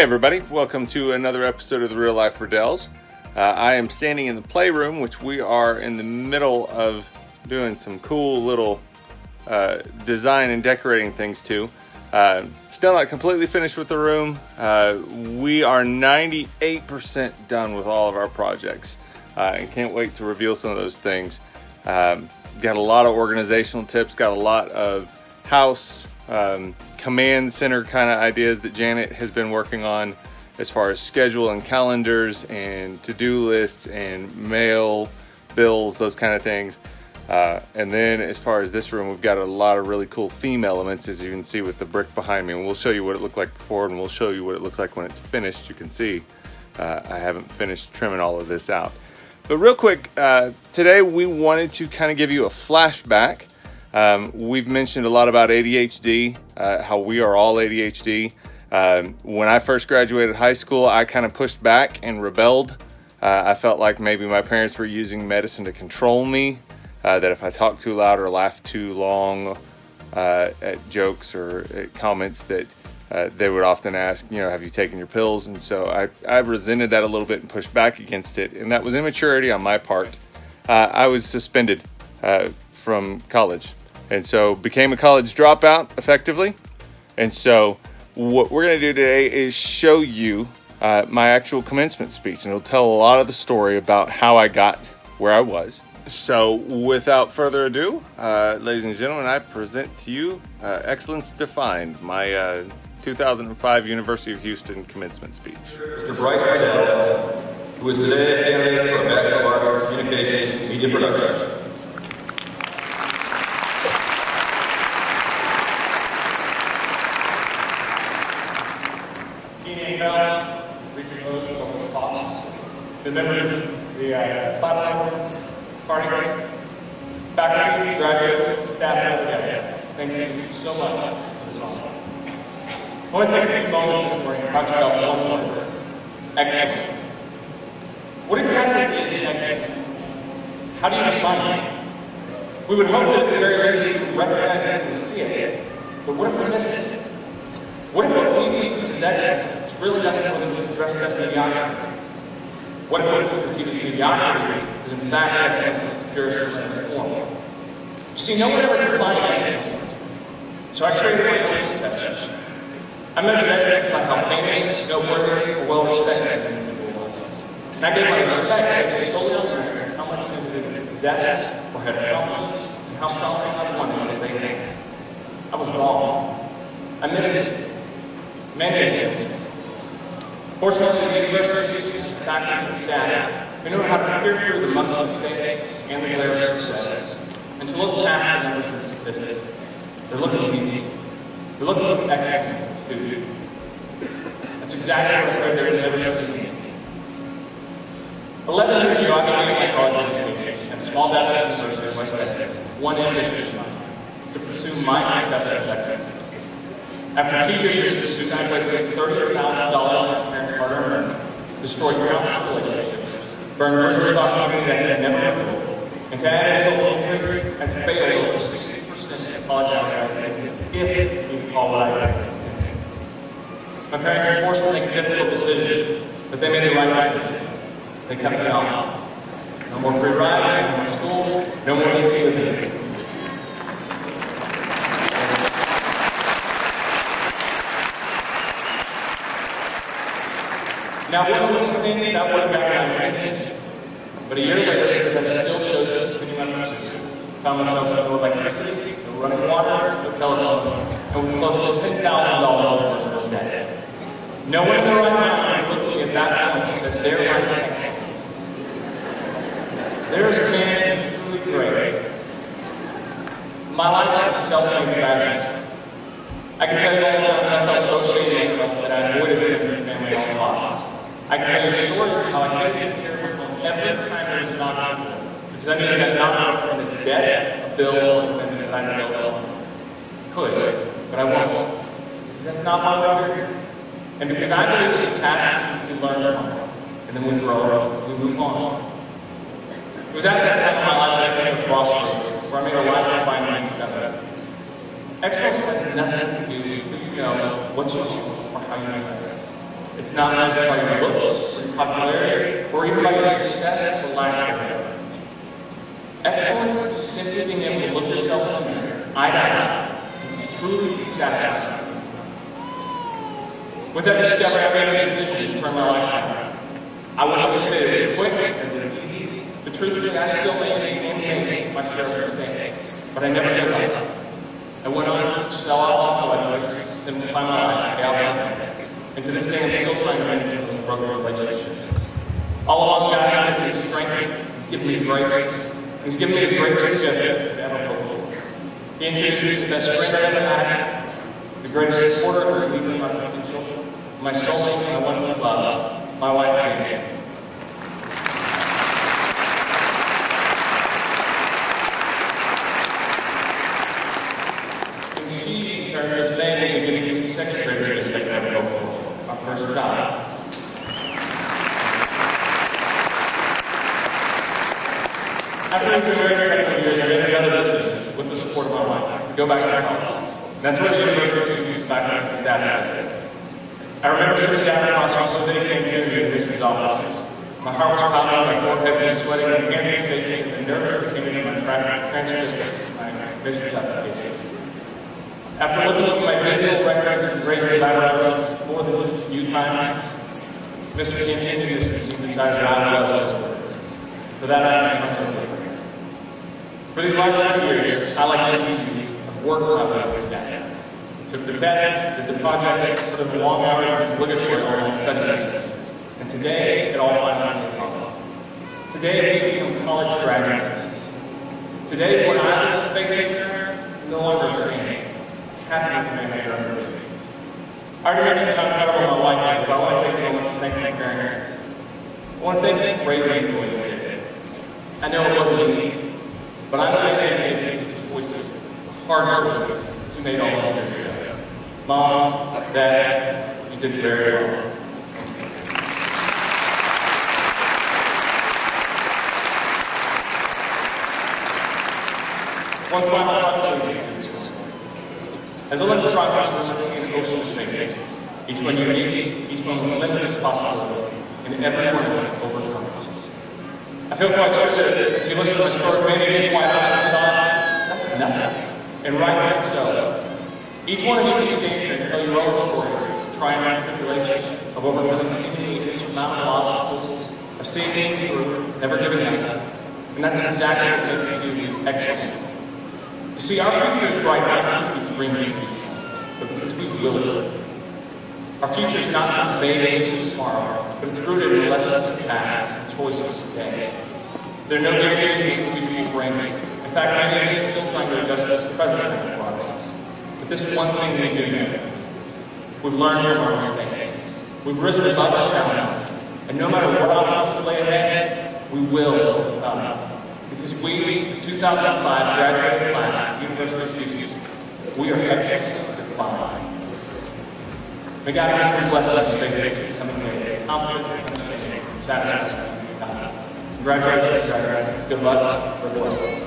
Hey everybody, welcome to another episode of the Real Life Reddells. Uh, I am standing in the playroom, which we are in the middle of doing some cool little uh, design and decorating things to. Uh, still not completely finished with the room. Uh, we are 98% done with all of our projects uh, and can't wait to reveal some of those things. Um, got a lot of organizational tips, got a lot of house um, command center kind of ideas that Janet has been working on as far as schedule and calendars and to-do lists and mail bills, those kind of things. Uh, and then as far as this room, we've got a lot of really cool theme elements as you can see with the brick behind me. And we'll show you what it looked like before and we'll show you what it looks like when it's finished. You can see uh, I haven't finished trimming all of this out. But real quick, uh, today we wanted to kind of give you a flashback. Um, we've mentioned a lot about ADHD, uh, how we are all ADHD. Um, when I first graduated high school, I kind of pushed back and rebelled. Uh, I felt like maybe my parents were using medicine to control me, uh, that if I talked too loud or laughed too long uh, at jokes or at comments that uh, they would often ask, you know, have you taken your pills? And so I, I resented that a little bit and pushed back against it. And that was immaturity on my part. Uh, I was suspended uh, from college. And so became a college dropout effectively. And so what we're going to do today is show you uh, my actual commencement speech. And it'll tell a lot of the story about how I got where I was. So without further ado, uh, ladies and gentlemen, I present to you uh, Excellence Defined, my uh, 2005 University of Houston commencement speech. Mr. Bryce Reddell, who is today a candidate for a Bachelor of Arts in Communications Media Production. The members of the uh, platform, party, faculty, graduates, staff, and other guests. Thank you so much for this honor. I want to take a few moments this morning to talk about one word, excellence. What exactly is excellence? How do you define it? We would hope that at the very least we recognize it and see it, but what if we miss it? What if what we perceive as excellence is really nothing more than just dressed up mediocrity? What if what we perceive as mediocrity is in fact excellence its purest and form? You see, no one ever defines excellence. So I created my own conception. I measured excellence by how famous, noteworthy, or well-respected an individual was. And I gave my respect based solely on how much an individual possessed or had accomplished, and how strongly I wanted they had. I was wrong. I missed it. Many instances. Fortunately, the University faculty know how to peer through the muck of mistakes and the glare of success and to look past the numbers and statistics. They're looking deep. They're looking for excellence in students. That's exactly what they're never seen. Eleven years ago, I began my college education at Small Baptist University of West Texas, one ambition in mind, to pursue my conception of excellence. After two years of pursuit, I wasted $30,000 of my parents' hard-earned money, destroyed countless relationships, burned numerous opportunities I had never had, and to add insult to injury, I failed over 60% of college hours I had taken, if can call what I taken. My parents were forced to make a difficult decision, but they made the right decision. They kept me on. No more free rides, no more school, no more easy living. Now, one would think that would have gotten my attention. But a year later, because I still chose to continue my found myself no electricity, no running water, no telephone, and with close to $10,000 worth of debt. No one in their right mind looked at me at that point and said, there are excellence. There is a man who's truly great. My life is self-made tragedy. I can tell you all the times I felt so myself that I avoided friends and family at all costs. I can tell you stories of how I to tears home every time there was a knock on the door. Because I knew that knock from a debt, a bill, and that I felt could, but I won't. Because that's not my way here. And because I believe that the past is to be learned from, and then we grow, we move on. It was at that time in my life that I came to a crossroads, where I made a life-defining discovery. Excellence has nothing to do with who you know, what you do, or how you dress. It's not measured by your looks, popularity, or even by your success or lack thereof. Excellence is simply being able to look yourself in the mirror, eye to eye, and truly be satisfied. With every discovery, I made a decision to turn my life around. I wish I could say it was quick and it was easy. The truth is, I still made and made my share of mistakes, but I never gave up. I went on to sell off my colleges, simplify my life, pay off my and to this day I'm still trying to mend some broken relationships. All along, God has given me strength, He's given me grace, He's given me the greatest gift to ever hope for. He introduced me to the best friend I ever had, the greatest supporter and leader of my potential, my soulmate, my true love, my wife, Annie. And she, in turn, has made me giving me the second greatest gift I could ever hope for, our first child. After we've been married a couple of years, I made another decision with the support of my wife go back to college. That's where the university used back in staff said. I remember sitting down across from Jose Cantino in the admissions office. My heart was pounding, my forehead was sweating, my hands were shaking, and nervously came into my tra- transcripts, my admissions application. After looking at my digital records and raising eyebrows more than just a few times, Mr. Cantino decided I was his words. For that, I am eternally. For these last few years, I like to teach you, I've worked my way this down. Took the tests, did the projects, in the long hours of obligatory study sessions. And today, it all finally is possible. Today, we become college graduates. Today, when I face of no longer training, to be made under I already mentioned how incredible my wife is, but I want to take a moment to thank my parents. I want to thank you for raising me the way you did. I know it wasn't easy, but I know you made choices, hard choices, to made all those years ago. Mom, Dad, you did very well. One final thought to this morning. As the process, look see an ocean faces. Each one unique, each one with limitless possibility, and every one overcomes. I feel quite sure that as you listen to this story, many of you thought, that's nothing. And rightfully so. Each one of you can stand here and tell your own stories of triumph and tribulation, of overcoming seemingly insurmountable obstacles, of seeing things through, never giving up. And that's exactly what makes you excellent. You see, our future is bright not because we dream pieces, but because we will. Our future is not some vague of tomorrow, but it's rooted in lessons of the past choices today. There are no guarantees that the future will bring. In fact, many of us are still trying to adjust to the present. But this one thing we do know. We've learned from our mistakes. We've risen above the challenges. And no matter what obstacles lay ahead, we will overcome it. Because we, the 2005 graduating class at University of Houston, we are excellent defined. May God richly bless us in these coming days, confident, satisfied. Congratulations, graduates. Good luck. Good luck.